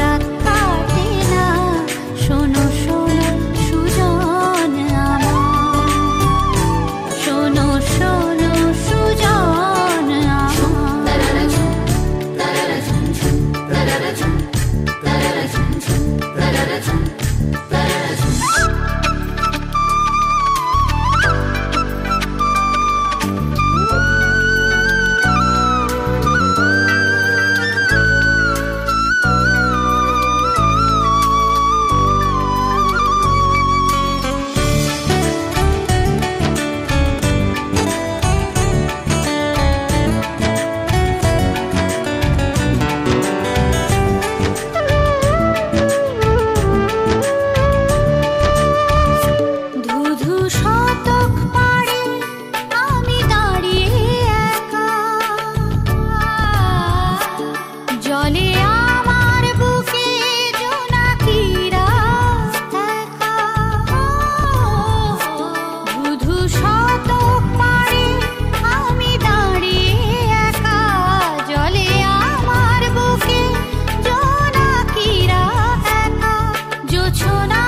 trata. Soon